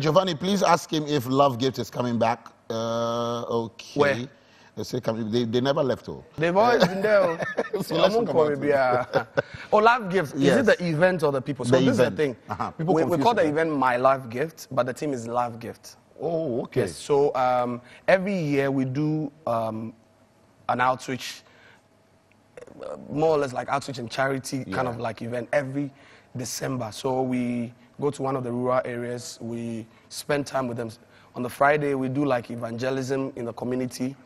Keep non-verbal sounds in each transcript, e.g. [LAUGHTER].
Giovanni, please ask him if Love Gift is coming back. Uh, okay. Where? They say. They, they never left. Oh. They've always been there. [LAUGHS] So let's talk about it. [LAUGHS] Oh, live gifts. Yes. Is it the event or the people? So The this event. is the thing. Uh-huh. People We, we call the it. event My Love Gift, but the team is Love Gift. Oh, okay. Yes. So um, every year we do um, an outreach, uh, more or less like outreach and charity kind of like event every December. So we go to one of the rural areas. We spend time with them. On the Friday we do like evangelism in the community.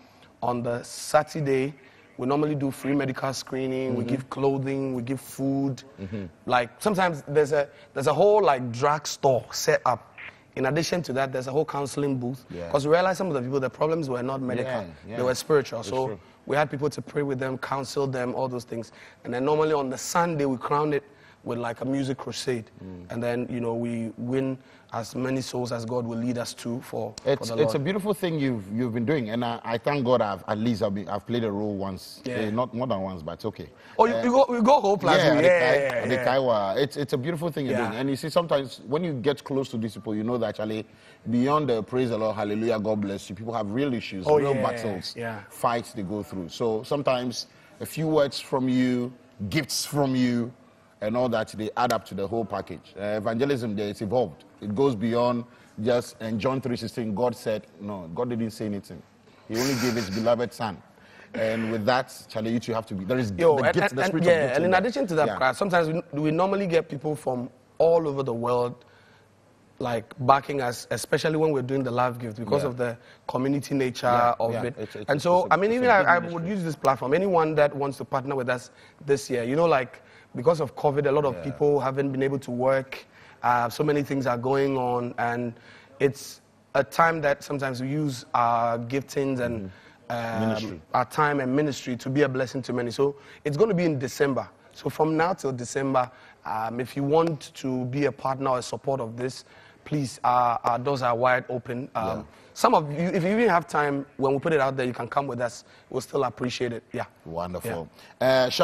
On the Saturday we normally do free medical screening. We mm-hmm. give clothing. We give food. Mm-hmm. Like sometimes there's a there's a whole like drug store set up. In addition to that, there's a whole counseling booth Yeah. because we realized some of the people, the problems were not medical, Yeah, yeah. they were spiritual. It's so true. we had people to pray with them, counsel them, all those things. And then normally on the Sunday, we crown it with like a music crusade. Mm. And then, you know, we win as many souls as God will lead us to for, It's, for it's a beautiful thing you've you've been doing, and I, I thank God I've at least I've, been, I've played a role once, Yeah. Eh, not more than once, but it's okay. oh, you, you go, you go whole plus yeah, yeah, the yeah, yeah. It's it's a beautiful thing you're Yeah. doing, and you see sometimes when you get close to these people, you know that actually beyond the praise the Lord, hallelujah, God bless you. People have real issues, Oh, real battles, yeah. fights they go through. So sometimes a few words from you, gifts from you, and all that they add up to the whole package. Uh, evangelism there it's evolved. It goes beyond just and John 3:16. God said no. God didn't say anything. He only gave His beloved Son. And with that, Charlie, you two have to be. There is Yo, the and, gift, and- the and- spirit of yeah, gift and in there. addition to that, Yeah. Sometimes we, we normally get people from all over the world, like backing us, especially when we're doing the Love Gift because Yeah. of the community nature Yeah, of yeah, it. it's- it's- and so, I mean, even I, I would use this platform. Anyone that wants to partner with us this year, you know, like because of COVID, a lot of people haven't been able to work. Uh, so many things are going on, and it's a time that sometimes we use our giftings and Mm-hmm. um, our time and ministry to be a blessing to many. So it's going to be in December. So from now till December, um, if you want to be a partner or a support of this, please, our, our doors are wide open. Um, Yeah. Some of you, if you even have time, when we put it out there, you can come with us. We'll still appreciate it. Yeah. Wonderful. Uh, shout